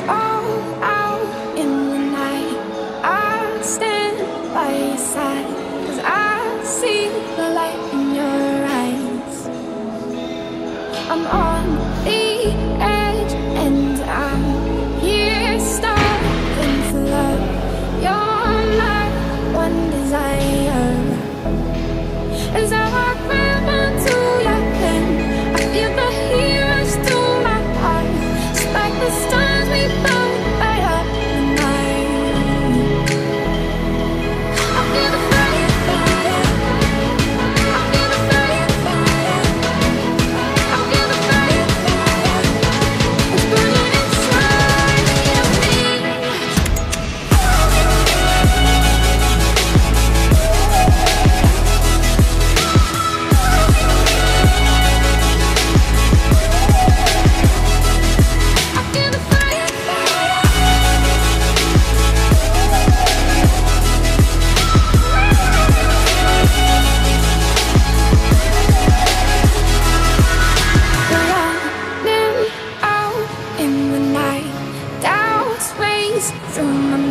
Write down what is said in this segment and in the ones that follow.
all out in the night. I stand by your side, cause I see the light in your eyes. I'm on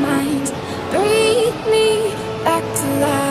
minds. Bring me back to life.